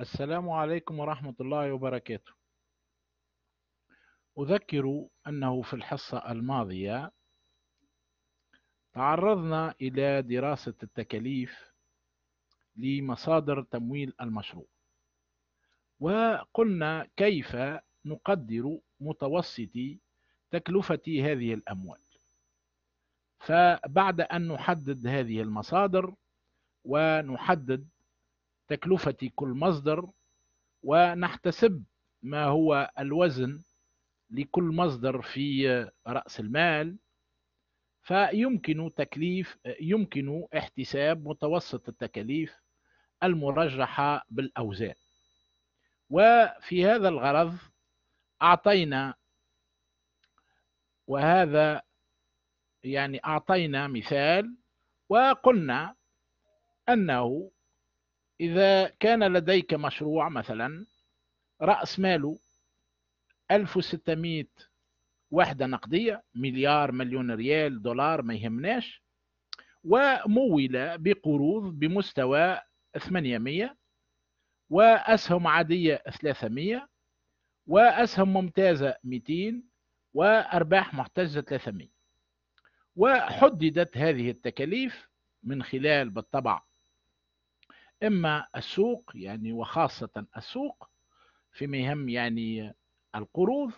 السلام عليكم ورحمة الله وبركاته. أذكر أنه في الحصة الماضية تعرضنا إلى دراسة التكاليف لمصادر تمويل المشروع وقلنا كيف نقدر متوسط تكلفة هذه الأموال فبعد أن نحدد هذه المصادر ونحدد تكلفة كل مصدر ونحتسب ما هو الوزن لكل مصدر في رأس المال. فيمكن تكليف يمكن احتساب متوسط التكاليف المرجحة بالأوزان. وفي هذا الغرض أعطينا وهذا يعني أعطينا مثال وقلنا أنه إذا كان لديك مشروع مثلا رأس ماله 1600 وحدة نقدية مليار مليون ريال دولار ما يهمناش ومول بقروض بمستوى 800 وأسهم عادية 300 وأسهم ممتازة 200 وأرباح محتجة 300 وحددت هذه التكاليف من خلال بالطبع إما السوق يعني وخاصة السوق فيما يهم يعني القروض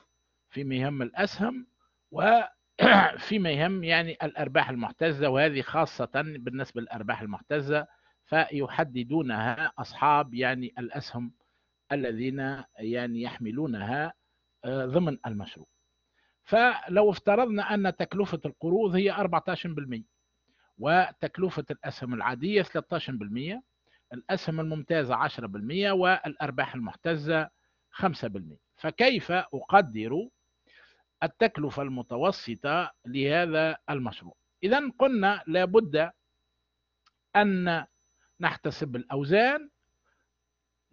فيما يهم الأسهم وفيما يهم يعني الأرباح المحتزة وهذه خاصة بالنسبة للأرباح المحتزة فيحددونها أصحاب يعني الأسهم الذين يعني يحملونها ضمن المشروع. فلو افترضنا أن تكلفة القروض هي 14% وتكلفة الأسهم العادية 13% الأسهم الممتازة 10% والأرباح المحتزة 5% فكيف أقدر التكلفة المتوسطة لهذا المشروع؟ إذا قلنا لابد أن نحتسب الأوزان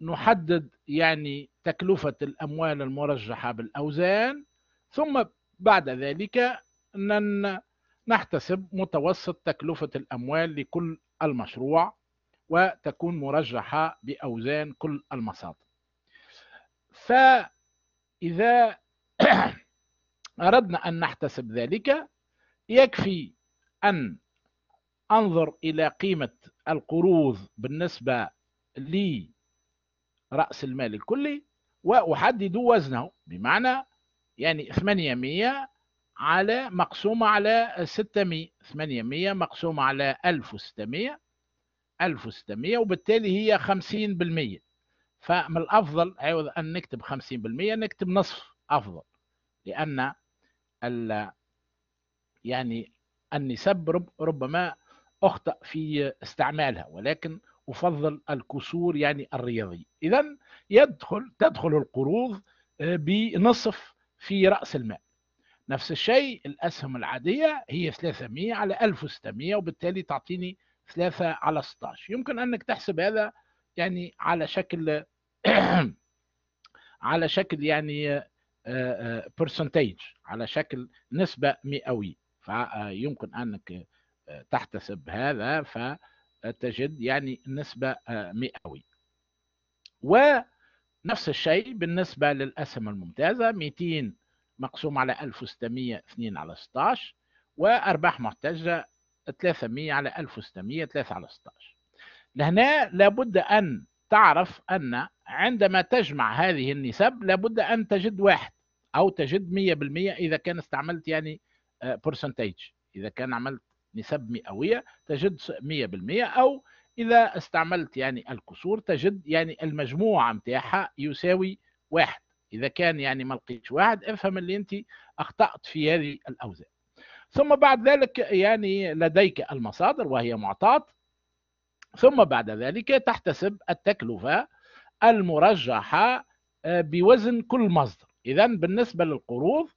نحدد يعني تكلفة الأموال المرجحة بالأوزان ثم بعد ذلك نحتسب متوسط تكلفة الأموال لكل المشروع. وتكون مرجحة بأوزان كل المصادر فإذا أردنا أن نحتسب ذلك يكفي أن أنظر إلى قيمة القروض بالنسبة لرأس المال الكلي وأحدد وزنه بمعنى يعني 800 على مقسومة على 600 800 مقسومة على 1600 1600 وبالتالي هي 50% فمن الأفضل عوض أن نكتب 50% نكتب نصف أفضل. لأن ال يعني النسب ربما أخطأ في استعمالها ولكن أفضل الكسور يعني الرياضي. اذا يدخل تدخل القروض بنصف في رأس المال. نفس الشيء الأسهم العادية هي 300 على 1600 وبالتالي تعطيني 3 على 16 يمكن أنك تحسب هذا يعني على شكل على شكل يعني برسنتيج على شكل نسبة مئوية. فيمكن أنك تحتسب هذا فتجد يعني نسبة مئوية. ونفس الشيء بالنسبة للأسهم الممتازة 200 مقسوم على 1600 2 على 16 وأرباح محتجة 300 على 1600 3 على 16 لهنا لابد أن تعرف أن عندما تجمع هذه النسب لابد أن تجد واحد أو تجد 100% إذا كان استعملت يعني برسنتيج إذا كان عملت نسب مئوية تجد 100% أو إذا استعملت يعني الكسور تجد يعني المجموع متاعها يساوي واحد. إذا كان يعني ما لقيتش واحد افهم اللي أنت أخطأت في هذه الأوزان. ثم بعد ذلك يعني لديك المصادر وهي معطاة. ثم بعد ذلك تحتسب التكلفة المرجحة بوزن كل مصدر. إذا بالنسبة للقروض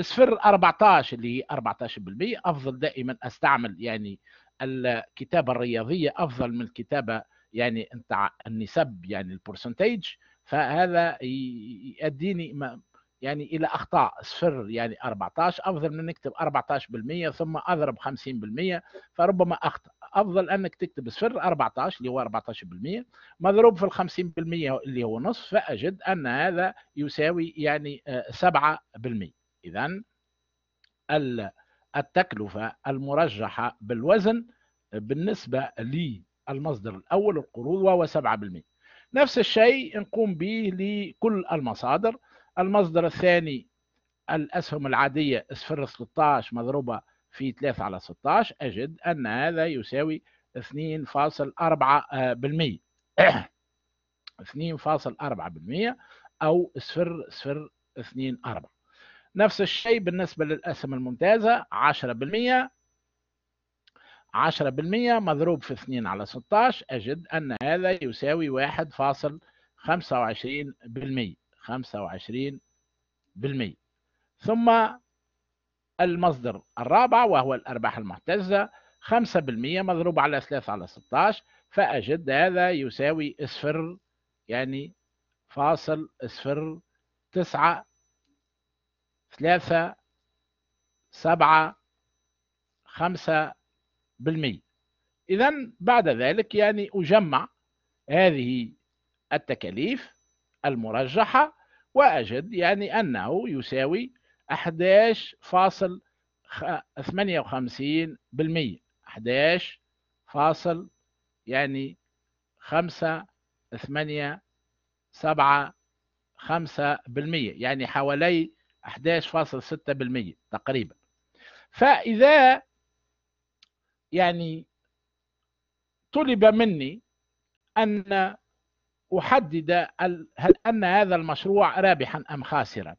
صفر 14 اللي هي 14% أفضل دائما أستعمل يعني الكتابة الرياضية أفضل من الكتابة يعني النسب يعني البرسنتيج. فهذا يؤديني يعني إلى أخطاء صفر يعني 14 أفضل من نكتب 14% ثم أضرب 50% فربما أخطأ. أفضل إنك تكتب صفر 14 اللي هو 14% مضروب في ال 50% اللي هو نصف فأجد أن هذا يساوي يعني 7% اذا التكلفة المرجحة بالوزن بالنسبة للمصدر الأول القروض وهو 7% نفس الشيء نقوم به لكل المصادر. المصدر الثاني الأسهم العادية صفر 16 مضروبة في 3 على 16 أجد أن هذا يساوي 2.4% 2.4% أو صفر صفر 2 4 نفس الشيء بالنسبة للأسهم الممتازة 10% 10% مضروب في 2 على 16 أجد أن هذا يساوي 1.25% 25% ثم المصدر الرابع وهو الأرباح المحتزة 5% مضروب على 3 على 16 فأجد هذا يساوي صفر يعني فاصل صفر تسعة ثلاثة سبعة خمسة بالمئة إذا بعد ذلك يعني أجمع هذه التكاليف المرجحة وأجد يعني أنه يساوي 11.58 بالمئة 11 فاصل يعني خمسة ثمانية سبعة خمسة بالمية. يعني حوالي 11.6 بالمية تقريبا. فإذا يعني طلب مني أن أحدد هل أن هذا المشروع رابحا أم خاسرا.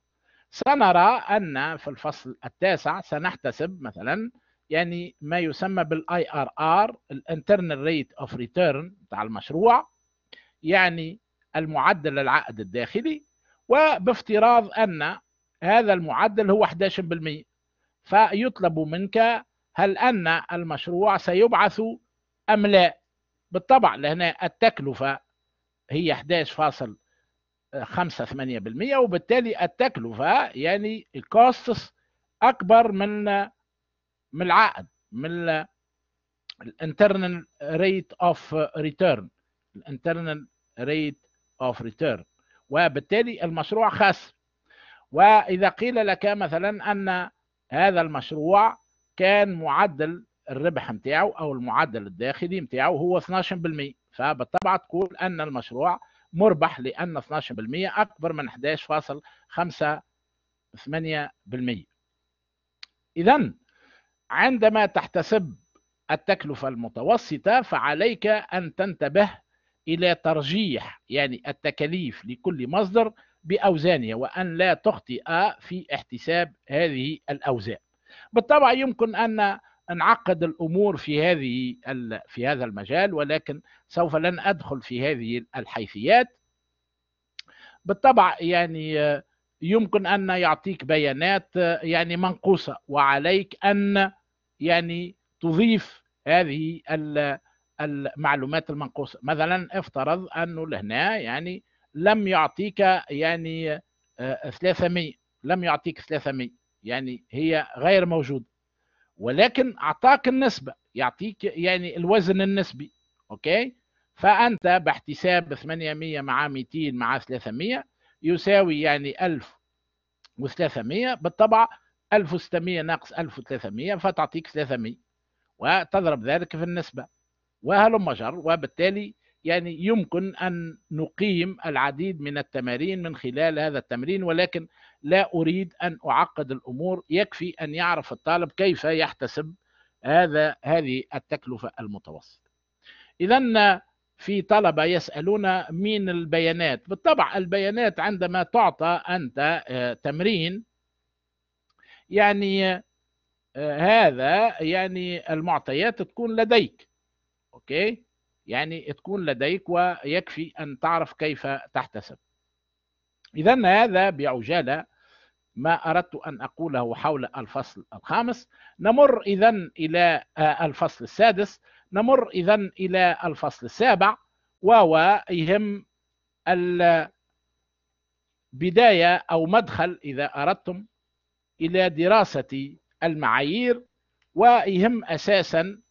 سنرى أن في الفصل التاسع سنحتسب مثلا يعني ما يسمى بال IRR ال internal rate of return بتاع المشروع يعني المعدل العائد الداخلي. وبافتراض أن هذا المعدل هو 11% فيطلب منك هل أن المشروع سيبعث أم لا. بالطبع لهنا التكلفة هي 11.58% وبالتالي التكلفة يعني الكوستس أكبر من من العائد من ال internal rate of return ال internal rate of return وبالتالي المشروع خاسر وإذا قيل لك مثلا أن هذا المشروع كان معدل الربح نتاعو أو المعدل الداخلي نتاعو هو 12% فبالطبع تقول أن المشروع مربح لأن 12% أكبر من 11.58% اذا عندما تحتسب التكلفة المتوسطة فعليك أن تنتبه إلى ترجيح يعني التكاليف لكل مصدر باوزانها وأن لا تخطئ في احتساب هذه الأوزان. بالطبع يمكن أن نعقد الأمور في هذه في هذا المجال ولكن سوف لن أدخل في هذه الحيثيات. بالطبع يعني يمكن أن يعطيك بيانات يعني منقوصة وعليك أن يعني تضيف هذه المعلومات المنقوصة. مثلا افترض أنه لهنا يعني لم يعطيك يعني 300 لم يعطيك 300 يعني هي غير موجودة. ولكن أعطاك النسبة يعطيك يعني الوزن النسبي أوكي؟ فأنت باحتساب 800 مع 200 مع 300 يساوي يعني 1300 بالطبع 1600 ناقص 1300 فتعطيك 300 وتضرب ذلك في النسبة. وهلم جر وبالتالي يعني يمكن أن نقيم العديد من التمارين من خلال هذا التمرين ولكن لا أريد أن أعقد الأمور يكفي أن يعرف الطالب كيف يحتسب هذا هذه التكلفة المتوسطة. اذا في طلبة يسألون مين البيانات؟ بالطبع البيانات عندما تعطى أنت آه، تمرين يعني آه، هذا يعني المعطيات تكون لديك أوكي؟ يعني تكون لديك ويكفي أن تعرف كيف تحتسب. اذا هذا بعجالة ما أردت أن أقوله حول الفصل الخامس. نمر إذا إلى آه، الفصل السادس. نمر إذا إلى الفصل السابع وهو يهم البداية أو مدخل إذا أردتم إلى دراسة المعايير ويهم أساسا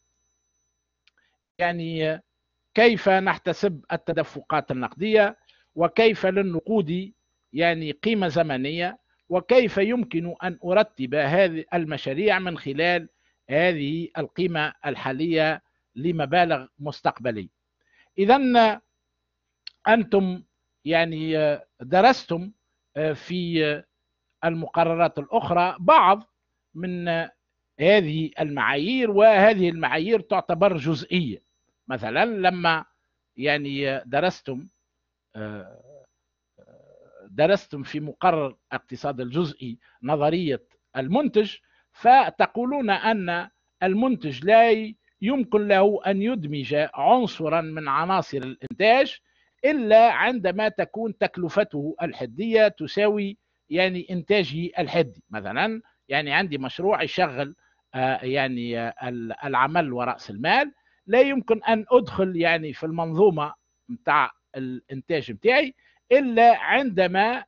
يعني كيف نحتسب التدفقات النقدية وكيف للنقود يعني قيمة زمنية. وكيف يمكن أن أرتب هذه المشاريع من خلال هذه القيمة الحالية لمبالغ مستقبلية؟ إذا أنتم يعني درستم في المقررات الأخرى بعض من هذه المعايير وهذه المعايير تعتبر جزئية. مثلا لما يعني درستم درستم في مقرر اقتصاد الجزئي نظرية المنتج فتقولون أن المنتج لا يمكن له أن يدمج عنصرا من عناصر الإنتاج إلا عندما تكون تكلفته الحدية تساوي يعني إنتاجه الحدي. مثلا يعني عندي مشروع يشغل آه، يعني آه، العمل ورأس المال لا يمكن أن أدخل يعني في المنظومة متاع الإنتاج متاعي إلا عندما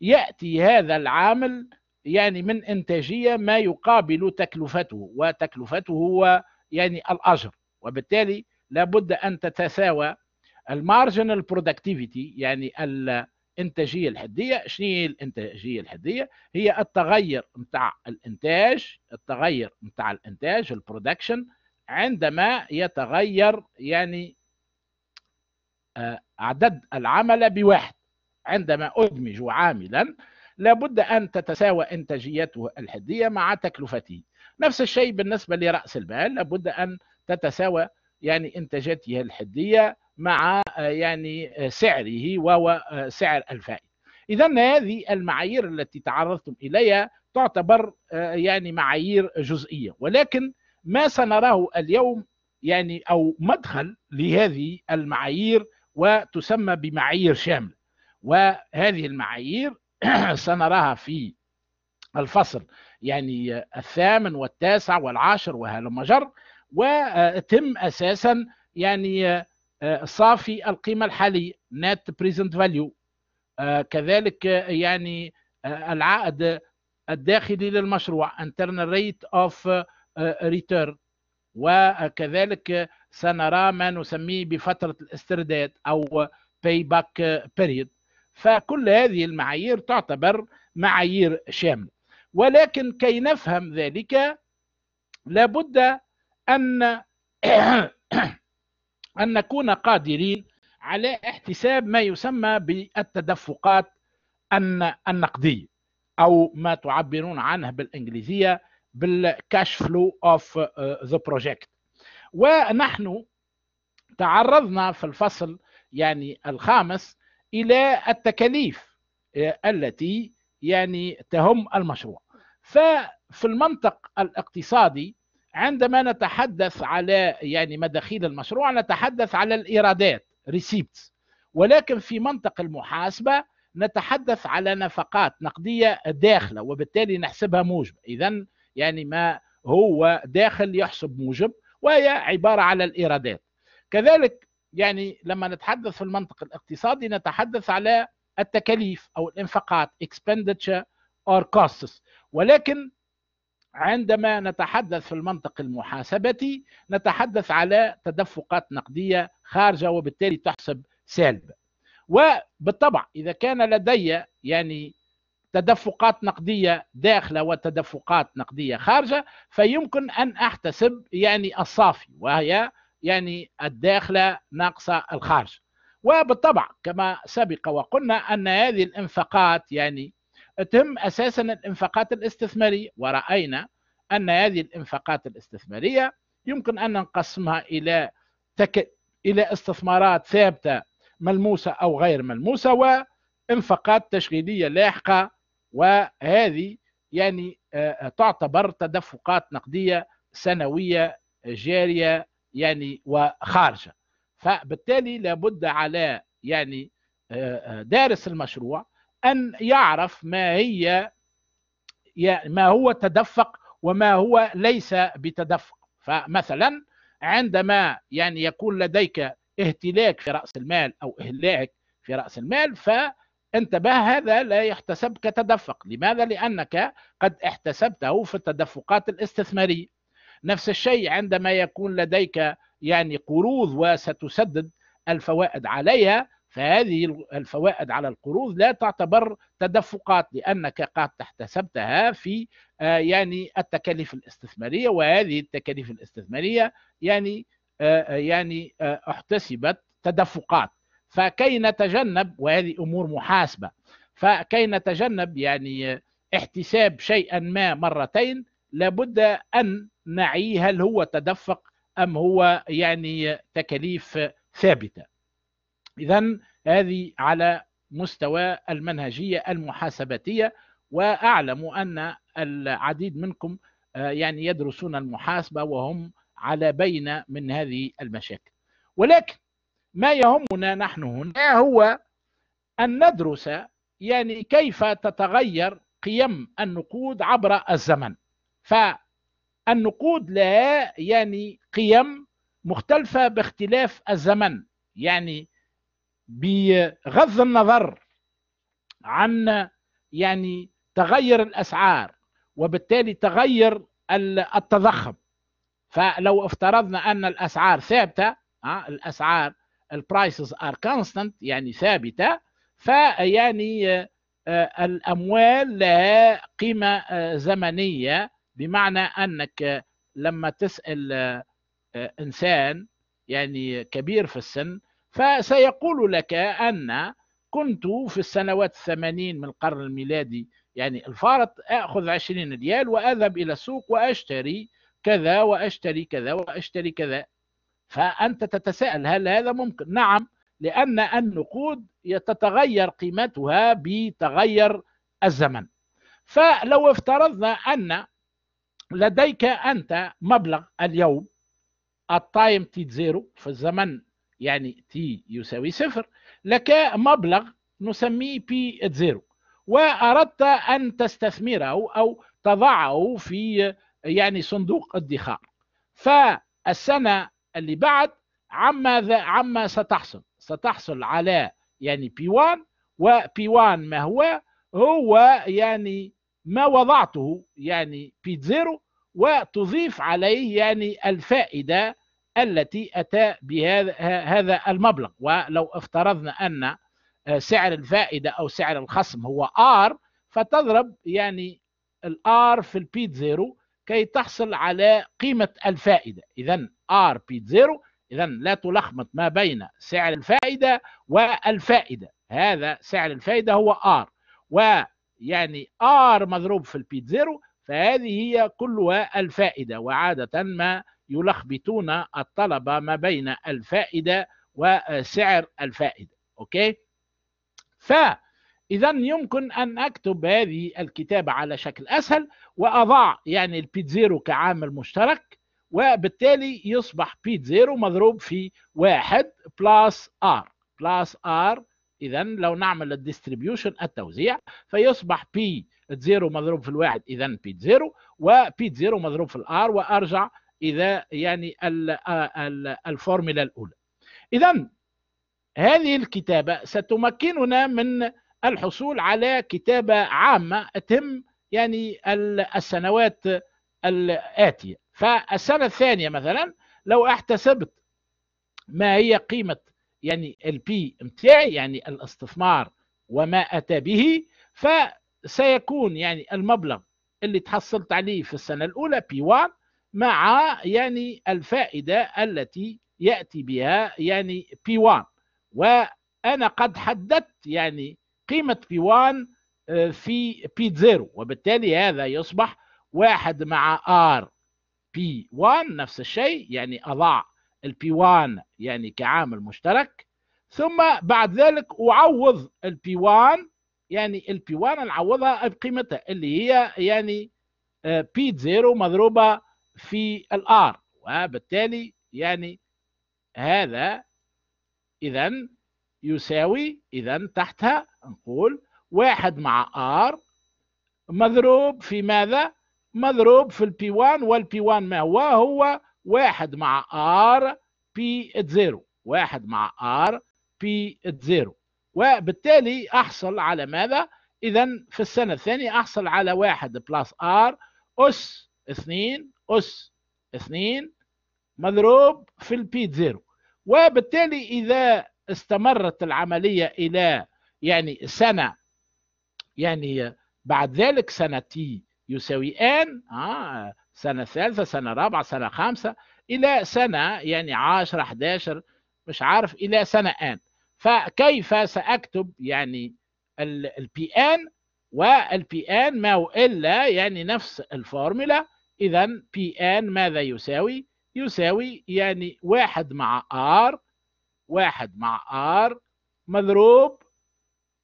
يأتي هذا العامل يعني من إنتاجية ما يقابل تكلفته وتكلفته هو يعني الأجر. وبالتالي لابد أن تتساوى ال marginal productivity يعني الإنتاجية الحدية. شنو هي الإنتاجية الحدية؟ هي التغير نتاع الإنتاج التغير نتاع الإنتاج ال production عندما يتغير يعني عدد العمل بواحد. عندما أدمج عاملا لابد أن تتساوى إنتاجيته الحدية مع تكلفته. نفس الشيء بالنسبة لرأس المال لابد أن تتساوى يعني إنتاجاته الحدية مع آه، يعني آه، سعره وهو سعر الفائدة إذا هذه المعايير التي تعرضتم إليها تعتبر يعني معايير جزئية. ولكن ما سنراه اليوم يعني أو مدخل لهذه المعايير وتسمى بمعايير شاملة. وهذه المعايير سنراها في الفصل يعني الثامن والتاسع والعاشر وهلم جر وتم أساسا يعني صافي القيمة الحالية net present value. كذلك يعني العائد الداخلي للمشروع internal rate of return. وكذلك سنرى ما نسميه بفترة الاسترداد أو payback period. فكل هذه المعايير تعتبر معايير شاملة. ولكن كي نفهم ذلك لابد أن أن نكون قادرين على احتساب ما يسمى بالتدفقات النقدية أو ما تعبرون عنه بالإنجليزية بال cash flow of the project ونحن تعرضنا في الفصل يعني الخامس إلى التكاليف آه، التي يعني تهم المشروع. ففي المنطق الاقتصادي عندما نتحدث على يعني مداخيل المشروع نتحدث على الإيرادات receipts ولكن في منطق المحاسبة نتحدث على نفقات نقدية داخلة وبالتالي نحسبها موجبة. اذا يعني ما هو داخل يحسب موجب وهي عبارة على الإيرادات. كذلك يعني لما نتحدث في المنطق الاقتصادي نتحدث على التكاليف أو الإنفاقات expenditure or costs. ولكن عندما نتحدث في المنطق المحاسبتي نتحدث على تدفقات نقدية خارجة وبالتالي تحسب سالبة وبالطبع إذا كان لدي يعني تدفقات نقدية داخلة وتدفقات نقدية خارجة فيمكن أن أحتسب يعني الصافي وهي يعني الداخلة ناقصة الخارج. وبالطبع كما سبق وقلنا أن هذه الإنفاقات يعني تهم أساسا الإنفاقات الاستثمارية ورأينا أن هذه الإنفاقات الاستثمارية يمكن أن نقسمها إلى تك... إلى استثمارات ثابتة ملموسة أو غير ملموسة وإنفاقات تشغيلية لاحقة وهذه يعني آه، آه، تعتبر تدفقات نقدية سنوية جارية يعني وخارجة. فبالتالي لابد على يعني آه، دارس المشروع أن يعرف ما هي ما هو تدفق وما هو ليس بتدفق. فمثلا عندما يعني يكون لديك اهتلاك في رأس المال أو إهلاك في رأس المال ف انتبه هذا لا يحتسب كتدفق لماذا؟ لأنك قد احتسبته في التدفقات الاستثمارية. نفس الشيء عندما يكون لديك يعني قروض وستسدد الفوائد عليها فهذه الفوائد على القروض لا تعتبر تدفقات لأنك قد احتسبتها في آه، يعني التكاليف الاستثمارية. وهذه التكاليف الاستثمارية يعني آه، آه، يعني احتسبت تدفقات. فكي نتجنب وهذه أمور محاسبة فكي نتجنب يعني احتساب شيئا ما مرتين لابد أن نعي هل هو تدفق أم هو يعني تكاليف ثابتة. اذا هذه على مستوى المنهجية المحاسباتية وأعلم أن العديد منكم آه، يعني يدرسون المحاسبة وهم على بين من هذه المشاكل. ولكن ما يهمنا نحن هنا هو أن ندرس يعني كيف تتغير قيم النقود عبر الزمن. فالنقود لها يعني قيم مختلفة باختلاف الزمن يعني بغض النظر عن يعني تغير الأسعار وبالتالي تغير التضخم. فلو افترضنا أن الأسعار ثابتة الأسعار ال prices are constant يعني ثابتة. فيعني آه، الأموال لها قيمة آه، زمنية. بمعنى أنك لما تسأل آه، إنسان يعني كبير في السن فسيقول لك أن كنت في السنوات الثمانين من القرن الميلادي يعني الفارط أخذ عشرين ريال وأذهب إلى السوق وأشتري كذا وأشتري كذا وأشتري كذا. فأنت تتساءل هل هذا ممكن؟ نعم لأن النقود تتغير قيمتها بتغير الزمن. فلو افترضنا أن لديك أنت مبلغ اليوم ال time T zero في الزمن يعني T يساوي صفر لك مبلغ نسميه P zero وأردت أن تستثمره أو تضعه في يعني صندوق ادخار. فالسنة اللي بعد عما عما ستحصل. ستحصل على يعني P 1 و P 1 ما هو؟ هو يعني ما وضعته يعني P zero وتضيف عليه يعني الفائدة التي أتى بهذا هذا المبلغ. ولو افترضنا أن آه، سعر الفائدة أو سعر الخصم هو R فتضرب يعني ال R في ال P zero كي تحصل على قيمة الفائدة. إذا R P zero إذا لا تلخبط ما بين سعر الفائدة والفائدة. هذا سعر الفائدة هو R. ويعني R مضروب في ال P zero فهذه هي كلها الفائدة. وعادة ما يلخبطون الطلبة ما بين الفائدة وسعر الفائدة. okay؟ فإذا يمكن أن أكتب هذه الكتابة على شكل أسهل وأضع يعني ال P zero كعامل مشترك وبالتالي يصبح P zero مضروب في واحد plus R plus R إذا لو نعمل ال distribution التوزيع فيصبح P zero مضروب في الواحد إذا P zero و P zero مضروب في ال R وأرجع إذا يعني الفورمولا الأولى. إذا هذه الكتابة ستمكننا من الحصول على كتابة عامة تهم يعني السنوات الآتية. فالسنة الثانية مثلا لو احتسبت ما هي قيمة يعني البي متاعي يعني الاستثمار وما أتى به فسيكون يعني المبلغ اللي تحصلت عليه في السنة الأولى بي 1 مع يعني الفائدة التي يأتي بها يعني P1 وأنا قد حددت يعني قيمة P1 آه، في P0 وبالتالي هذا يصبح واحد مع R. P1 نفس الشيء يعني أضع ال P1 يعني كعامل مشترك. ثم بعد ذلك أعوض ال P1 يعني ال P1 نعوضها بقيمتها اللي هي يعني آه، P0 مضروبة في ال R وبالتالي يعني هذا اذا يساوي اذا تحتها نقول واحد مع R مضروب في ماذا؟ مضروب في ال P 1 وال P 1 ما هو؟ هو واحد مع R P 0 واحد مع R P 0 وبالتالي أحصل على ماذا؟ اذا في السنة الثانية أحصل على واحد plus R أس 2 أس 2 مضروب في ال P zero. وبالتالي إذا استمرت العملية إلى يعني سنة يعني بعد ذلك سنة T يساوي N آه سنة ثالثة سنة رابعة سنة خامسة إلى سنة يعني 10 11 مش عارف إلى سنة N فكيف سأكتب يعني ال P N وال P N ما إلا يعني نفس الفورمولا إذا P N ماذا يساوي؟ يساوي يعني واحد مع R واحد مع R مضروب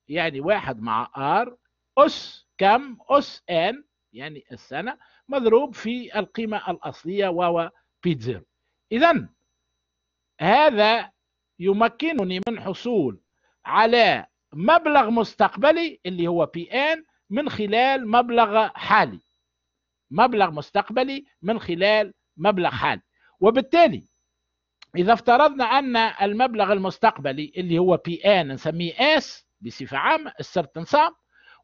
يعني واحد مع R أس كم؟ أس N يعني السنة مضروب في القيمة الأصلية وهو P zero إذا هذا يمكنني من حصول على مبلغ مستقبلي اللي هو P N من خلال مبلغ حالي. مبلغ مستقبلي من خلال مبلغ حالي. وبالتالي إذا افترضنا أن المبلغ المستقبلي اللي هو P N نسميه S بصفة عامة السر تنصاب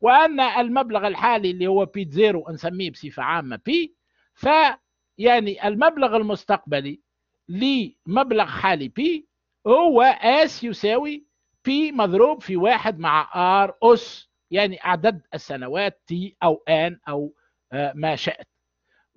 وأن المبلغ الحالي اللي هو P zero نسميه بصفة عامة P فيعني المبلغ المستقبلي لمبلغ حالي P هو S يساوي P مضروب في واحد مع R أس يعني عدد السنوات T أو N أو ما شئت.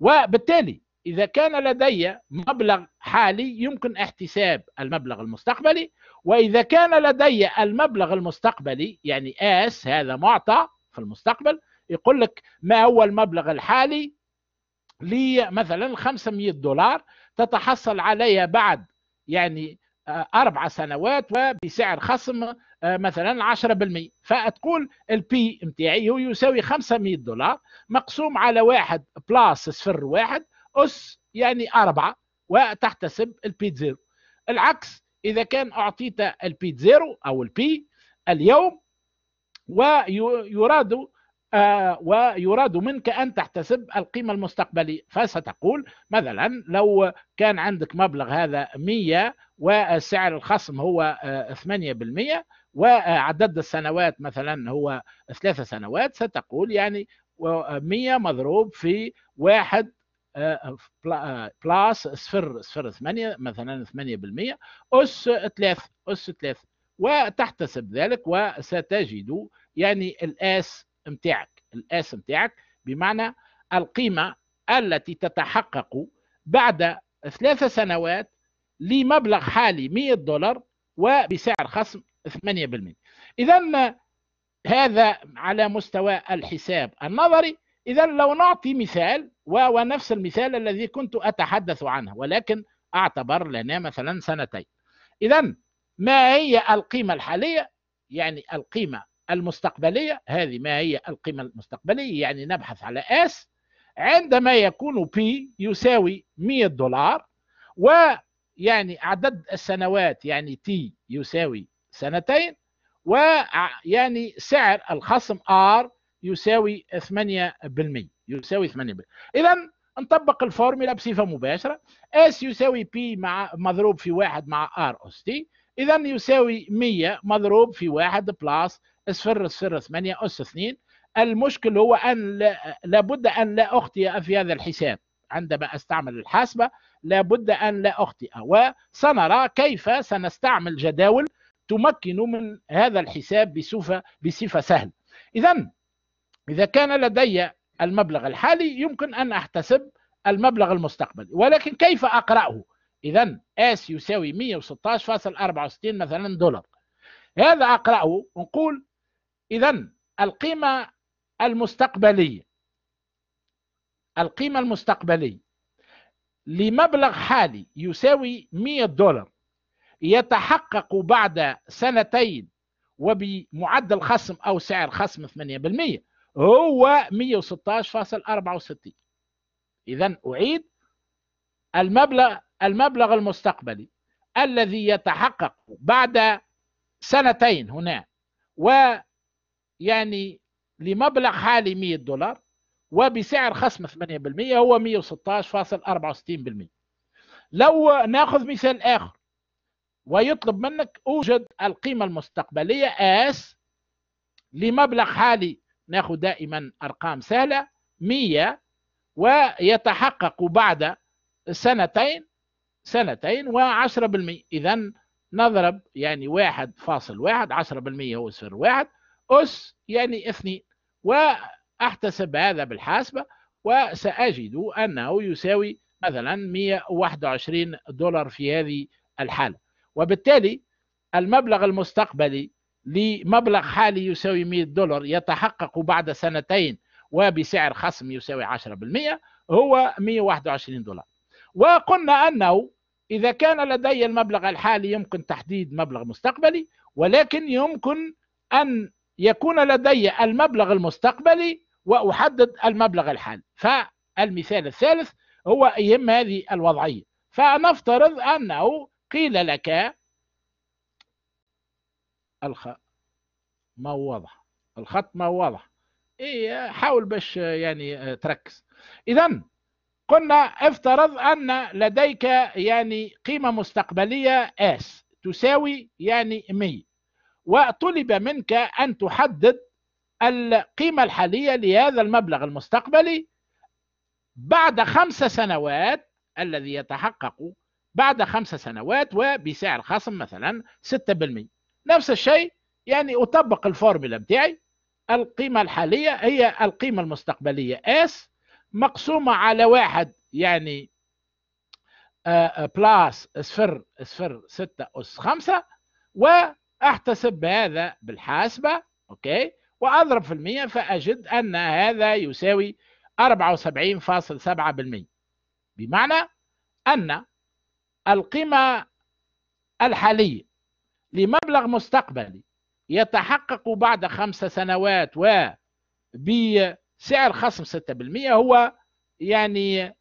وبالتالي إذا كان لدي مبلغ حالي يمكن احتساب المبلغ المستقبلي. وإذا كان لدي المبلغ المستقبلي يعني S هذا معطى في المستقبل يقول لك ما هو المبلغ الحالي؟ لي مثلا 500 دولار تتحصل عليها بعد يعني أربع سنوات وبسعر خصم مثلا 10% فتقول ال P متاعي هو يساوي 500 دولار مقسوم على واحد plus صفر واحد أس يعني أربعة وتحتسب ال P zero. العكس إذا كان أعطيت ال P zero أو ال P اليوم ويراد آه ويراد منك أن تحتسب القيمة المستقبلية. فستقول مثلا لو كان عندك مبلغ هذا 100 وسعر الخصم هو آه 8% وعدد السنوات مثلا هو ثلاثة سنوات ستقول يعني 100 مضروب في واحد بلاس صفر صفر ثمانية مثلا ثمانية بالمية أس ثلاث أس ثلاث وتحتسب ذلك وستجد يعني الآس متاعك الآس متاعك بمعنى القيمة التي تتحقق بعد ثلاث سنوات لمبلغ حالي 100 دولار وبسعر خصم 8% إذا هذا على مستوى الحساب النظري. إذا لو نعطي مثال وهو نفس المثال الذي كنت أتحدث عنه ولكن أعتبر لنا مثلا سنتين. إذا ما هي القيمة الحالية؟ يعني القيمة المستقبلية. هذه ما هي القيمة المستقبلية؟ يعني نبحث على S. عندما يكون P يساوي 100 دولار ويعني عدد السنوات يعني T يساوي سنتين ويعني سعر الخصم R يساوي 8% يساوي 8% اذا نطبق الفورمولا بصفة مباشرة. S يساوي P مع مضروب في واحد مع R أس T إذا يساوي 100 مضروب في واحد plus صفر صفر 8 أس 2 المشكل هو أن لابد أن لا أخطئ في هذا الحساب. عندما أستعمل الحاسبة لابد أن لا أخطئ. وسنرى كيف سنستعمل جداول تمكن من هذا الحساب بصفة بصفة سهلة إذا إذا كان لدي المبلغ الحالي يمكن أن أحتسب المبلغ المستقبلي. ولكن كيف أقرأه؟ إذا آس يساوي 116.64 مثلا دولار. هذا أقرأه؟ ونقول إذا القيمة المستقبلية القيمة المستقبلية لمبلغ حالي يساوي 100 دولار يتحقق بعد سنتين وبمعدل خصم أو سعر خصم 8% هو 116.64 إذا أعيد المبلغ المبلغ المستقبلي الذي يتحقق بعد سنتين هنا ويعني لمبلغ حالي 100 دولار وبسعر خصم 8% هو 116.64% لو ناخذ مثال آخر ويطلب منك أوجد القيمة المستقبلية آس لمبلغ حالي ناخذ دائما أرقام سهلة 100 ويتحقق بعد سنتين سنتين وعشرة بالمئة إذا نضرب يعني واحد فاصل واحد عشرة بالمئة هو صفر واحد أس يعني اثنين. وأحتسب هذا بالحاسبة وسأجد أنه يساوي مثلا 121 دولار في هذه الحالة. وبالتالي المبلغ المستقبلي لمبلغ حالي يساوي 100 دولار يتحقق بعد سنتين وبسعر خصم يساوي 10% هو 121 دولار. وقلنا أنه إذا كان لدي المبلغ الحالي يمكن تحديد مبلغ مستقبلي ولكن يمكن أن يكون لدي المبلغ المستقبلي وأحدد المبلغ الحالي. فالمثال الثالث هو يهم هذه الوضعية. فنفترض أنه قيل لك الخ ما هو واضح. الخط ما هو واضح. إيه حاول باش يعني تركز. إذا قلنا افترض أن لديك يعني قيمة مستقبلية آس تساوي يعني 100 وطلب منك أن تحدد القيمة الحالية لهذا المبلغ المستقبلي بعد خمس سنوات الذي يتحقق بعد خمس سنوات وبسعر خصم مثلا 6% نفس الشيء يعني أطبق الفورمولا بتاعي. القيمة الحالية هي القيمة المستقبلية. S مقسومة على واحد يعني plus صفر صفر ستة أس خمسة وأحتسب هذا بالحاسبة okay؟ وأضرب في المية فأجد أن هذا يساوي 74.7% بمعنى أن القيمة الحالية لمبلغ مستقبلي يتحقق بعد خمس سنوات وبسعر خصم 6% هو يعني 74.7%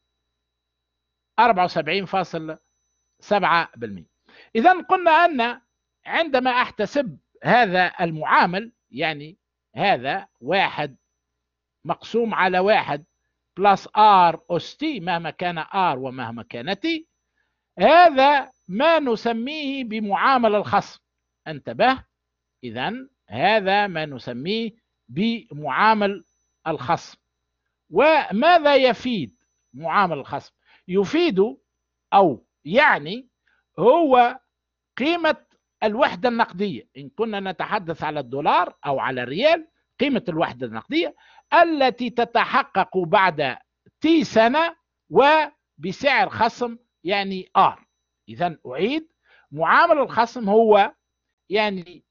إذا قلنا أن عندما أحتسب هذا المعامل يعني هذا واحد مقسوم على واحد plus R أس T مهما كان R ومهما كان T هذا ما نسميه بمعامل الخصم. انتبه. اذا هذا ما نسميه بمعامل الخصم. وماذا يفيد معامل الخصم؟ يفيد أو يعني هو قيمة الوحدة النقدية. إن كنا نتحدث على الدولار أو على الريال قيمة الوحدة النقدية التي تتحقق بعد T سنة وبسعر خصم يعني R إذا أعيد. معامل الخصم هو يعني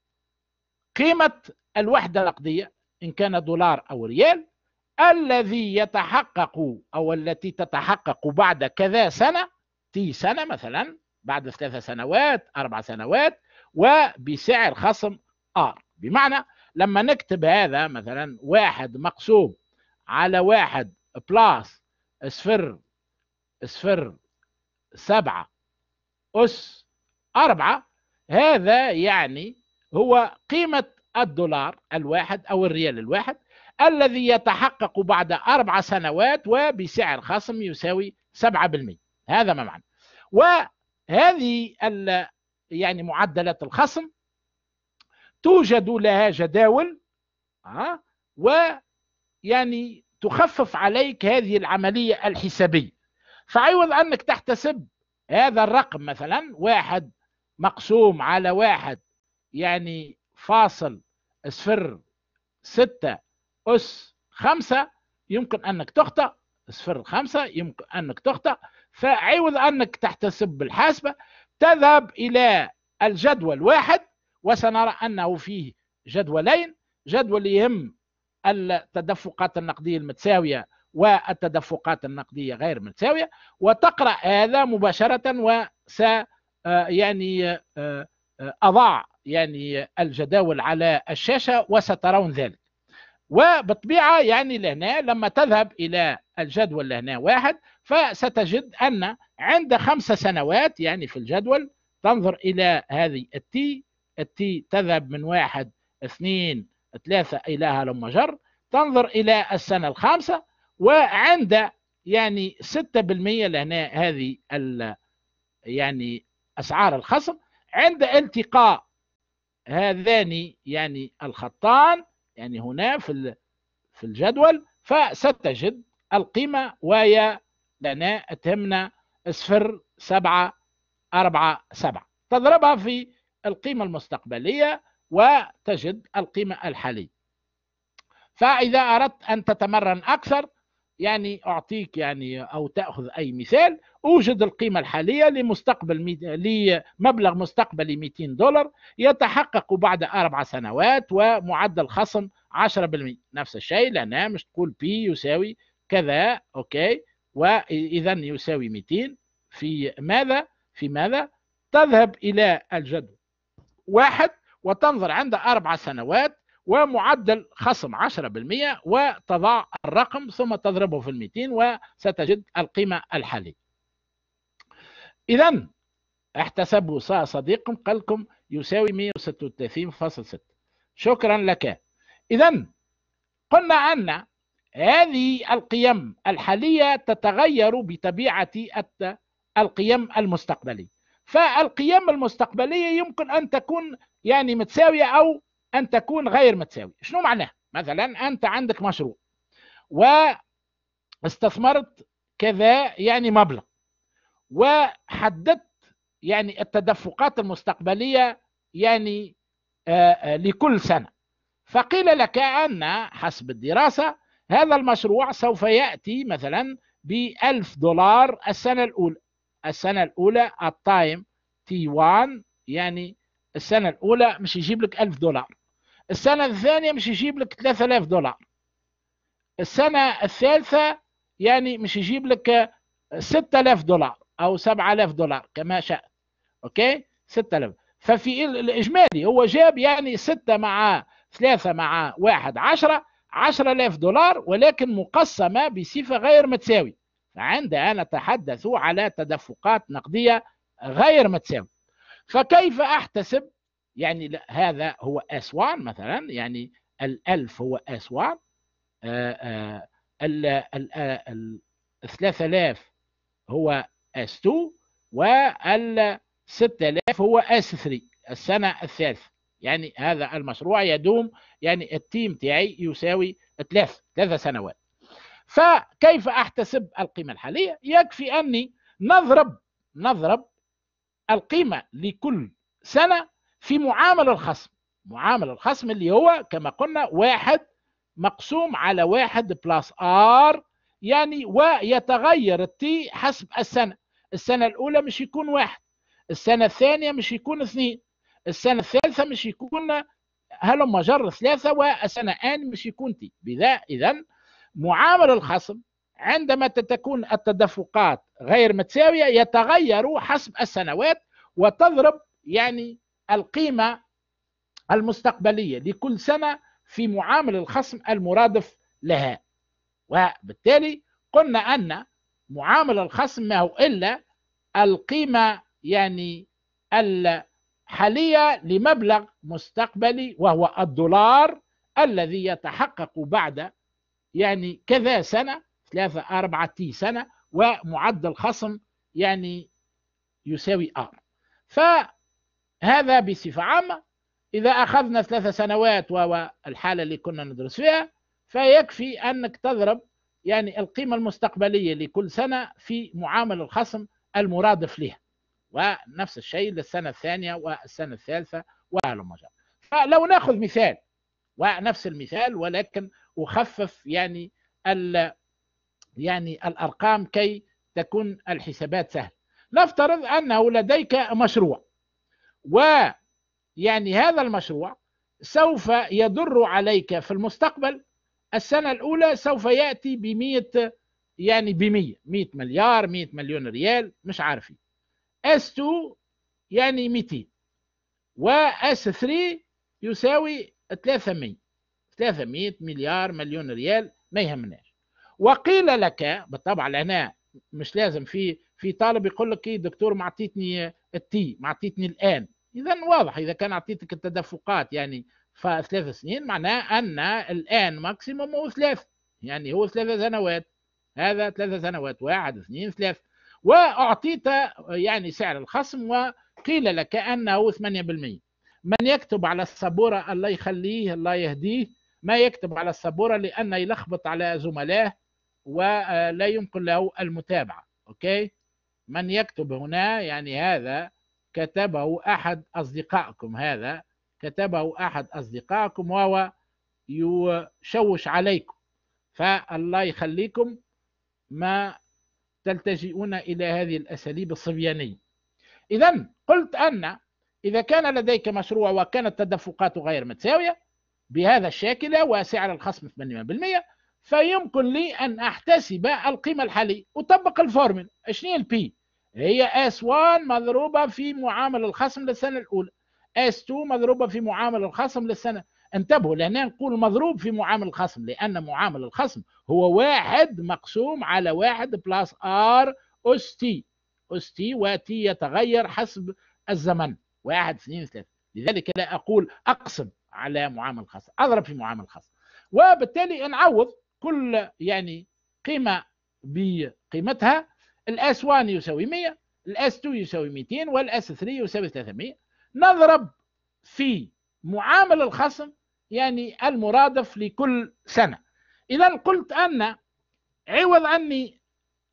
قيمة الوحدة النقديه إن كان دولار أو ريال الذي يتحقق أو التي تتحقق بعد كذا سنة T سنة مثلا بعد ثلاث سنوات أربع سنوات وبسعر خصم R. بمعنى لما نكتب هذا مثلا واحد مقسوم على واحد plus صفر صفر سبعة أس أربعة. هذا يعني هو قيمة الدولار الواحد أو الريال الواحد الذي يتحقق بعد أربع سنوات وبسعر خصم يساوي سبعة بالمئة هذا ما معنى. وهذه يعني معدلات الخصم توجد لها جداول ها ويعني تخفف عليك هذه العملية الحسابية. فعوض أنك تحتسب هذا الرقم مثلا واحد مقسوم على واحد يعني فاصل صفر ستة أس خمسة يمكن أنك تخطأ صفر خمسة يمكن أنك تخطأ. فعوض أنك تحتسب بالحاسبة تذهب إلى الجدول واحد وسنرى أنه فيه جدولين. جدول يهم التدفقات النقدية المتساوية والتدفقات النقدية غير متساوية وتقرأ هذا مباشرة وس آه، يعني آه، آه، أضع يعني الجداول على الشاشة وسترون ذلك. وبالطبيعة يعني لهنا لما تذهب إلى الجدول لهنا واحد فستجد أن عند خمس سنوات يعني في الجدول تنظر إلى هذه التي التي تذهب من واحد اثنين ثلاثة إلى هلم جر تنظر إلى السنة الخامسة وعند يعني 6% لهنا هذه يعني أسعار الخصم عند التقاء هذان يعني الخطان يعني هنا في في الجدول فستجد القيمة وهي لنا تهمنا صفر سبعة 4 7 تضربها في القيمة المستقبلية وتجد القيمة الحالية. فإذا أردت أن تتمرن أكثر يعني أعطيك يعني أو تأخذ أي مثال أوجد القيمة الحالية لمستقبل. لمبلغ مستقبلي 200 دولار يتحقق بعد أربع سنوات ومعدل خصم 10% نفس الشيء لأنها مش تقول بي يساوي كذا أوكي وإذا يساوي 200 في ماذا؟ في ماذا؟ تذهب إلى الجدول واحد وتنظر عند أربع سنوات ومعدل خصم 10% وتضع الرقم ثم تضربه في ال 200 وستجد القيمة الحالية. إذا احتسبوا صديقكم قال لكم يساوي 136.6 شكرا لك. إذا قلنا أن هذه القيم الحالية تتغير بطبيعة القيم المستقبلية. فالقيم المستقبلية يمكن أن تكون يعني متساوية أو أن تكون غير متساوية. شنو معناه؟ مثلا أنت عندك مشروع واستثمرت كذا يعني مبلغ وحددت يعني التدفقات المستقبلية يعني لكل سنة. فقيل لك أن حسب الدراسة هذا المشروع سوف يأتي مثلا بألف دولار السنة الأولى. السنة الأولى ال time T 1 يعني السنة الأولى مش يجيب لك ألف دولار. السنة الثانية مش يجيب لك 3000 دولار. السنة الثالثة يعني مش يجيب لك 6000 دولار أو 7000 دولار كما شاء. أوكي؟ 6000 ففي الإجمالي هو جاب يعني 6 مع 3 مع 1 10 10000 دولار ولكن مقسمة بصفة غير متساوية. فعندها نتحدث على تدفقات نقدية غير متساوية. فكيف أحتسب؟ يعني هذا هو 1 مثلا يعني الألف هو S 1 ال 3000 هو S 2 وال 6000 هو S 3 السنة الثالثة. يعني هذا المشروع يدوم يعني ال time تاعي يساوي ثلاث ثلاث سنوات. فكيف أحتسب القيمة الحالية؟ يكفي أني نضرب نضرب القيمة لكل سنة في معامل الخصم. معامل الخصم اللي هو كما قلنا واحد مقسوم على واحد plus R يعني ويتغير ال T حسب السنة. السنة الأولى مش يكون واحد. السنة الثانية مش يكون اثنين. السنة الثالثة مش يكون هلم جر ثلاثة والسنة N مش يكون T بذا إذا معامل الخصم عندما تكون التدفقات غير متساوية يتغير حسب السنوات وتضرب يعني القيمة المستقبلية لكل سنة في معامل الخصم المرادف لها. وبالتالي قلنا أن معامل الخصم ما هو إلا القيمة يعني الحالية لمبلغ مستقبلي وهو الدولار الذي يتحقق بعد يعني كذا سنة ثلاثة أربعة سنة ومعدل خصم يعني يساوي آر. فهذا بصفة عامة. إذا أخذنا ثلاث سنوات والحالة اللي كنا ندرس فيها فيكفي أنك تضرب يعني القيمة المستقبلية لكل سنة في معامل الخصم المرادف لها. ونفس الشيء للسنة الثانية والسنة الثالثة وهلم جرى فلو ناخذ مثال ونفس المثال ولكن أخفف يعني ال يعني الأرقام كي تكون الحسابات سهلة. نفترض أنه لديك مشروع. ويعني هذا المشروع سوف يضر عليك في المستقبل. السنة الأولى سوف يأتي ب 100 يعني ب 100 100 مليار 100 مليون ريال مش عارفين S2 يعني 200 و S3 يساوي 300 300 مليار مليون ريال ما يهمناش. وقيل لك بالطبع هنا مش لازم في في طالب يقول لك إيه دكتور ما اعطيتني التي ما اعطيتني الآن. إذا واضح إذا كان أعطيتك التدفقات يعني ثلاث سنين معناه أن الآن ماكسيموم هو ثلاث. يعني هو ثلاث سنوات. هذا ثلاث سنوات واحد اثنين ثلاث. وأعطيت يعني سعر الخصم وقيل لك أنه 8% من يكتب على السبورة الله يخليه الله يهديه. ما يكتب على السبورة لأنه يلخبط على زملائه ولا يمكن له المتابعة. أوكي؟ من يكتب هنا يعني هذا كتبه أحد أصدقائكم هذا كتبه أحد أصدقائكم وهو يشوش عليكم. فالله يخليكم ما تلتجئون إلى هذه الأساليب الصبيانية. إذا قلت أن إذا كان لديك مشروع وكانت تدفقاته غير متساوية بهذا الشكل وسعر الخصم 8% فيمكن لي أن أحتسب القيمة الحالية. أطبق الفورمولا شنو ال P هي S1 مضروبة في معامل الخصم للسنة الأولى. S2 مضروبة في معامل الخصم للسنة. انتبهوا لأن نقول مضروب في معامل الخصم لأن معامل الخصم هو واحد مقسوم على واحد plus R أس تي أس تي وتي يتغير حسب الزمن. واحد اثنين ثلاثة. لذلك لا أقول أقسم على معامل الخصم أضرب في معامل الخصم. وبالتالي نعوض كل يعني قيمة بقيمتها الآس 1 يساوي 100 الآس 2 يساوي 200 والآس 3 يساوي 300 نضرب في معامل الخصم يعني المرادف لكل سنة. إذا قلت أن عوض أني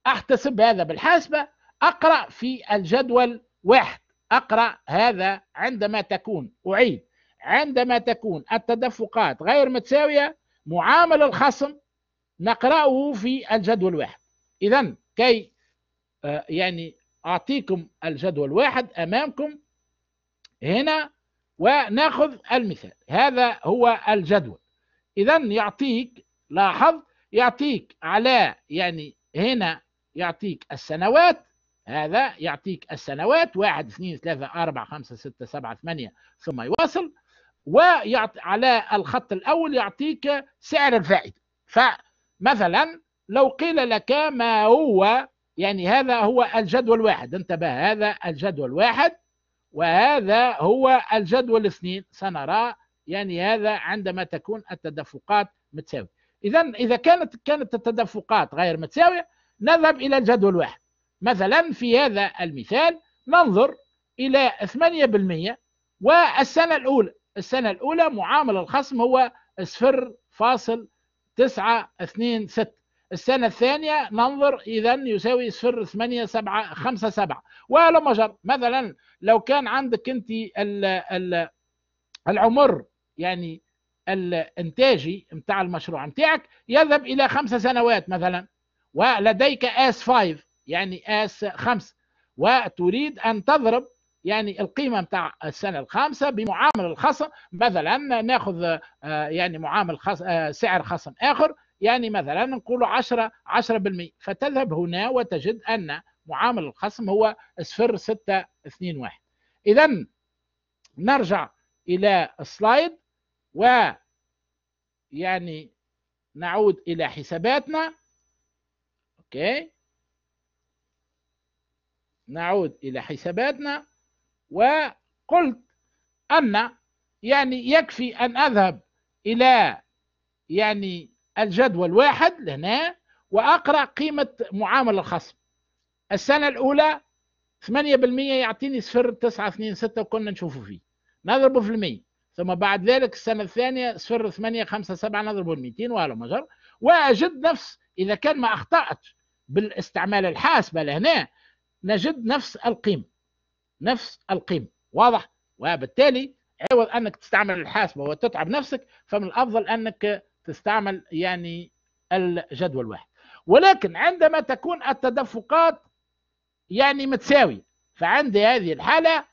أحتسب هذا بالحاسبة أقرأ في الجدول واحد. أقرأ هذا عندما تكون أعيد. عندما تكون التدفقات غير متساوية معامل الخصم نقرأه في الجدول واحد. إذا كي يعني أعطيكم الجدول واحد أمامكم هنا وناخذ المثال. هذا هو الجدول. إذا يعطيك لاحظ يعطيك على يعني هنا يعطيك السنوات هذا يعطيك السنوات واحد اثنين ثلاثة أربعة خمسة ستة سبعة ثمانية ثم يواصل. ويعطي على الخط الأول يعطيك سعر الفائدة. فمثلا لو قيل لك ما هو يعني هذا هو الجدول واحد انتبه هذا الجدول واحد وهذا هو الجدول اثنين سنرى يعني هذا عندما تكون التدفقات متساوية. إذا إذا كانت كانت التدفقات غير متساوية نذهب إلى الجدول واحد. مثلا في هذا المثال ننظر إلى 8% والسنة الأولى. السنة الأولى معامل الخصم هو 0.926 السنة الثانية ننظر إذا يساوي 0.8757 ولما جر مثلا لو كان عندك أنت العمر يعني الإنتاجي متاع المشروع متاعك يذهب إلى خمس سنوات مثلا ولديك آس 5 يعني آس 5 وتريد أن تضرب يعني القيمة متاع السنة الخامسة بمعامل الخصم مثلا ناخذ آه، يعني معامل خص... آه، سعر خصم آخر يعني مثلا نقول 10 10% فتذهب هنا وتجد أن معامل الخصم هو 0.621 إذا نرجع إلى السلايد و يعني نعود إلى حساباتنا. أوكي. نعود إلى حساباتنا. وقلت أن يعني يكفي أن أذهب إلى يعني الجدول واحد لهنا وأقرأ قيمة معامل الخصم. السنة الأولى 8% يعطيني 0.926 وكنا نشوفه فيه. نضربه في المية. ثم بعد ذلك السنة الثانية 0.857 نضربه في 200 وهذا مجر وأجد نفس إذا كان ما أخطأت بالاستعمال الحاسبة لهنا نجد نفس القيمة. نفس القيمة. واضح؟ وبالتالي عوض أنك تستعمل الحاسبة وتتعب نفسك فمن الأفضل أنك تستعمل يعني الجدول واحد. ولكن عندما تكون التدفقات يعني متساوية فعندي هذه الحالة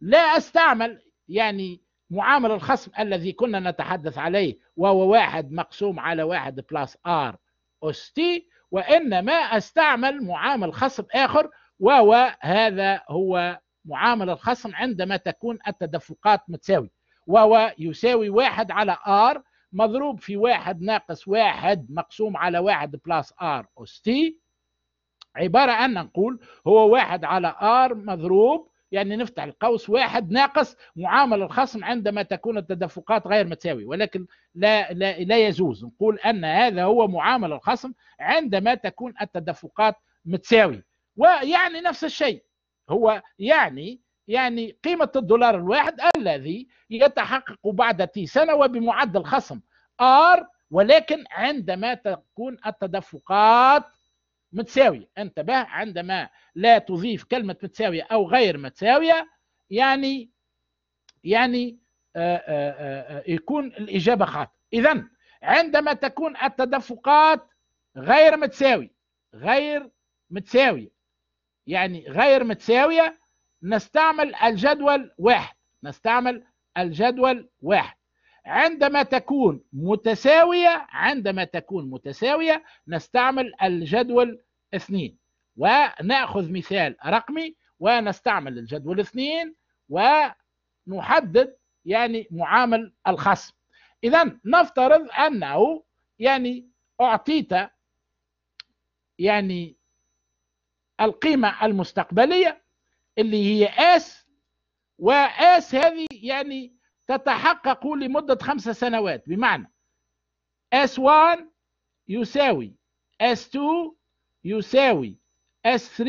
لا أستعمل يعني معامل الخصم الذي كنا نتحدث عليه وهو واحد مقسوم على واحد plus R أس T وإنما أستعمل معامل خصم آخر وهو هذا هو معامل الخصم عندما تكون التدفقات متساوية وهو يساوي واحد على R مضروب في واحد ناقص واحد مقسوم على واحد plus R أس T عبارة أن نقول هو واحد على R مضروب يعني نفتح القوس واحد ناقص معامل الخصم عندما تكون التدفقات غير متساوية. ولكن لا, لا, لا يجوز. نقول أن هذا هو معامل الخصم عندما تكون التدفقات متساوية. ويعني نفس الشيء. هو يعني يعني قيمة الدولار الواحد الذي يتحقق بعد تي سنة وبمعدل خصم R ولكن عندما تكون التدفقات متساوية. انتبه عندما لا تضيف كلمة متساوية أو غير متساوية يعني يعني آآ آآ يكون الإجابة خاطئة. إذا عندما تكون التدفقات غير متساوية غير متساوية يعني غير متساوية نستعمل الجدول واحد. نستعمل الجدول واحد. عندما تكون متساوية عندما تكون متساوية نستعمل الجدول اثنين. ونأخذ مثال رقمي ونستعمل الجدول اثنين ونحدد يعني معامل الخصم. إذا نفترض أنه يعني أعطيت يعني القيمة المستقبلية اللي هي آس وآس هذه يعني تتحقق لمدة خمس سنوات. بمعنى S1 يساوي S2 يساوي S3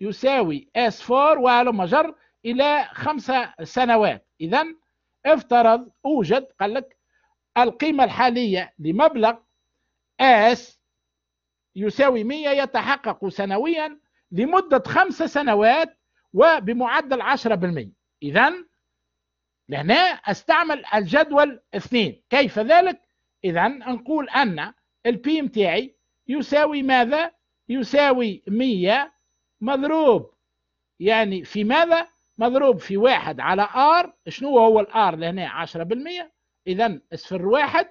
يساوي S4 وهلم جر إلى خمس سنوات. إذا افترض أوجد قال لك القيمة الحالية لمبلغ S يساوي 100 يتحقق سنويا لمدة خمس سنوات وبمعدل 10% إذا لهنا أستعمل الجدول اثنين كيف ذلك؟ إذا نقول أن ال P متاعي يساوي ماذا؟ يساوي 100 مضروب يعني في ماذا؟ مضروب في واحد على R شنو هو ال R لهنا 10% إذا صفر واحد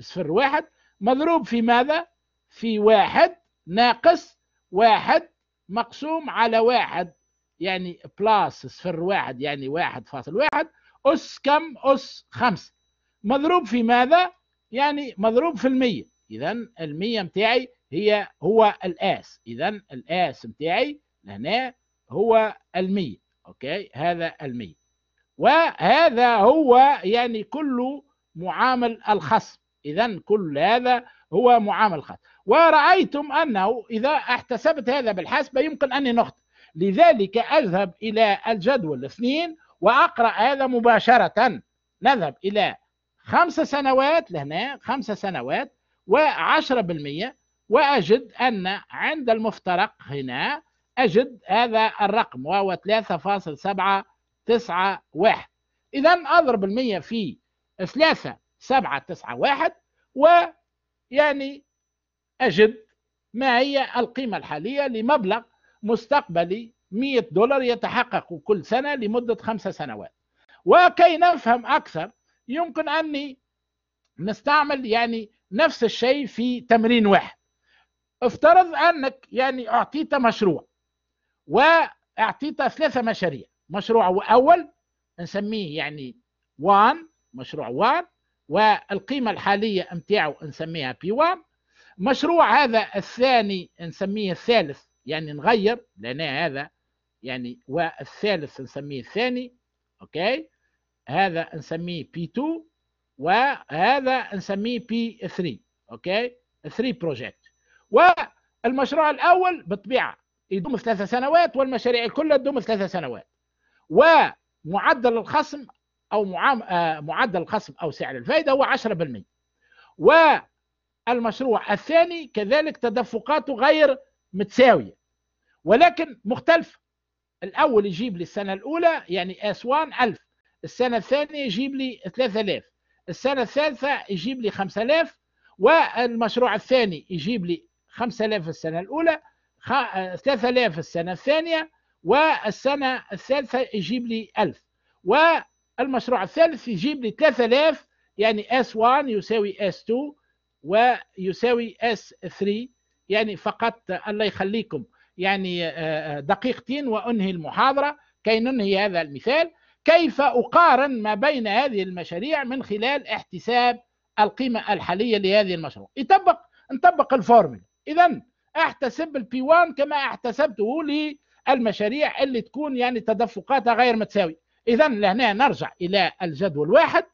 صفر واحد مضروب في ماذا؟ في واحد ناقص واحد مقسوم على واحد يعني plus صفر واحد يعني واحد فاصل واحد أس كم؟ أس خمسة مضروب في ماذا؟ يعني مضروب في المية. إذا المية متاعي هي هو الآس. إذا الآس متاعي هنا هو المية. أوكي؟ هذا المية. وهذا هو يعني كل معامل الخصم. إذا كل هذا هو معامل الخصم. ورأيتم أنه إذا احتسبت هذا بالحسبة يمكن أني نخطئ. لذلك أذهب إلى الجدول الاثنين وأقرأ هذا مباشرة. نذهب إلى خمس سنوات لهنا خمس سنوات وعشرة بالمية وأجد أن عند المفترق هنا أجد هذا الرقم وهو ثلاثة فاصل سبعة تسعة واحد. إذا أضرب المية في ثلاثة سبعة تسعة واحد ويعني أجد ما هي القيمة الحالية لمبلغ مستقبلي 100 دولار يتحقق كل سنة لمدة خمس سنوات. وكي نفهم أكثر يمكن أني نستعمل يعني نفس الشيء في تمرين واحد. افترض أنك يعني أعطيت مشروع وأعطيت ثلاثة مشاريع. مشروع أول نسميه يعني 1 مشروع 1 والقيمة الحالية متاعه نسميها بي 1 مشروع هذا الثاني نسميه الثالث يعني نغير لأن هذا يعني والثالث نسميه الثاني okay؟ هذا نسميه P 2 وهذا نسميه P 3 okay؟ 3 project والمشروع الأول بالطبيعه يدوم ثلاث سنوات والمشاريع كلها تدوم ثلاث سنوات. ومعدل الخصم أو آه، معدل الخصم أو سعر الفائده هو 10% والمشروع الثاني كذلك تدفقاته غير متساوية. ولكن مختلفه الأول يجيب لي السنة الأولى يعني S 1 1000 السنة الثانية يجيب لي 3000 السنة الثالثة يجيب لي 5000 والمشروع الثاني يجيب لي 5000 السنة الأولى 3000 السنة الثانية والسنة الثالثة يجيب لي 1000 والمشروع الثالث يجيب لي 3000 يعني S 1 يساوي S 2 ويساوي S 3 يعني فقط الله يخليكم. يعني آه، آه، دقيقتين وأنهي المحاضرة كي ننهي هذا المثال. كيف أقارن ما بين هذه المشاريع من خلال احتساب القيمة الحالية لهذه المشروع؟ يطبق نطبق الفورمولا. اذا أحتسب ال P 1 كما احتسبته للمشاريع اللي تكون يعني تدفقاتها غير متساوية. اذا لهنا نرجع إلى الجدول واحد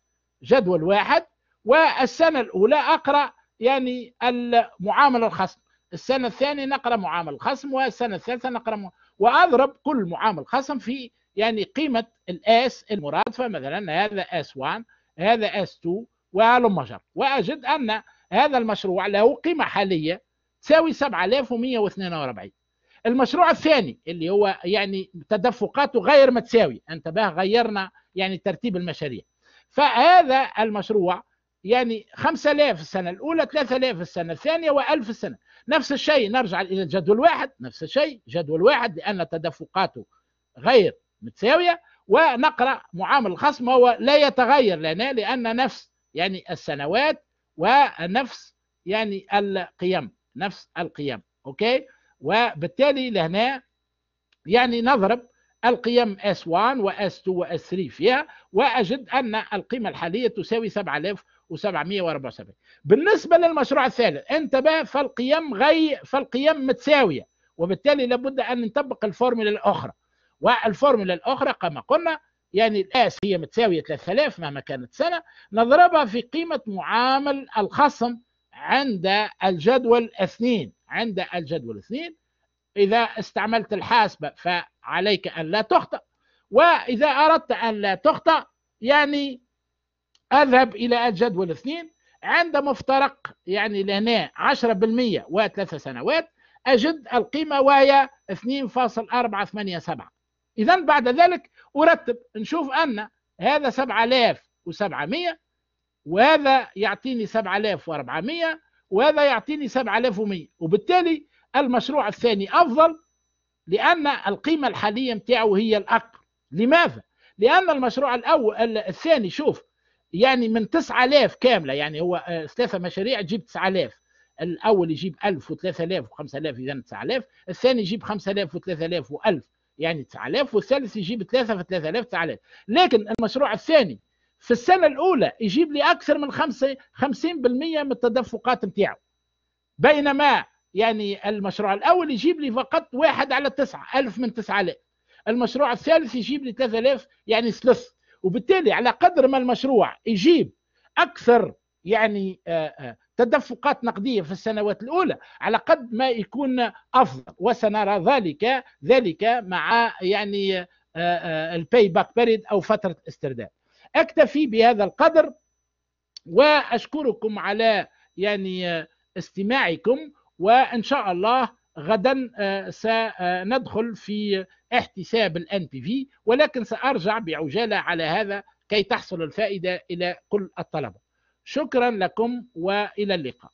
جدول واحد. والسنة الأولى أقرأ يعني المعاملة الخاصة. السنة الثانية نقرأ معامل خصم والسنة الثالثة نقرأ. وأضرب كل معامل خصم في يعني قيمة الآس المرادفة مثلا هذا آس 1 هذا آس 2 وهلم مجر وأجد أن هذا المشروع له قيمة حالية تساوي 7142 المشروع الثاني اللي هو يعني تدفقاته غير متساوي انتبه غيرنا يعني ترتيب المشاريع فهذا المشروع يعني 5000 السنة الأولى 3000 السنة الثانية و1000 السنة نفس الشيء نرجع إلى جدول واحد. نفس الشيء جدول واحد لأن تدفقاته غير متساوية ونقرأ معامل الخصم هو لا يتغير لنا لأن نفس يعني السنوات ونفس يعني القيم نفس القيم. أوكي؟ وبالتالي لهنا يعني نضرب القيم S1 و S2 و S3 فيها وأجد أن القيمة الحالية تساوي 7774 بالنسبة للمشروع الثالث انتبه فالقيم غي فالقيم متساوية وبالتالي لابد أن نطبق الفورمولا الأخرى. والفورمولا الأخرى كما قلنا يعني ال S هي متساوية 3000 مهما كانت سنة نضربها في قيمة معامل الخصم عند الجدول اثنين. عند الجدول اثنين إذا استعملت الحاسبة فعليك أن لا تخطئ وإذا أردت أن لا تخطئ يعني أذهب إلى الجدول اثنين. عند مفترق يعني لهنا 10% وثلاث سنوات أجد القيمة وهي 2.487 اذا بعد ذلك أرتب نشوف أن هذا 7700 وهذا يعطيني 7400 وهذا يعطيني 7100 وبالتالي المشروع الثاني أفضل لأن القيمة الحالية نتاعه هي الاكبر لماذا؟ لأن المشروع الأول الثاني شوف يعني من 9000 كاملة يعني هو آه، ثلاثة مشاريع تجيب 9000 الأول يجيب 1000 و3000 و5000 اذا 9000 الثاني يجيب 5000 و3000 و1000 يعني 9000 والثالث يجيب 3 في 3000 9000 لكن المشروع الثاني في السنة الأولى يجيب لي أكثر من 5 50% من التدفقات نتاعو. بينما يعني المشروع الأول يجيب لي فقط واحد على تسعة ألف من 9000 المشروع الثالث يجيب لي 3000 يعني ثلث وبالتالي على قدر ما المشروع يجيب أكثر يعني آه، آه، تدفقات نقدية في السنوات الأولى على قد ما يكون أفضل. وسنرى ذلك ذلك مع يعني ال payback period أو فترة استرداد. أكتفي بهذا القدر وأشكركم على يعني آه، استماعكم وإن شاء الله غدا سندخل في احتساب ال NPV ولكن سأرجع بعجالة على هذا كي تحصل الفائدة إلى كل الطلبة. شكرا لكم وإلى اللقاء.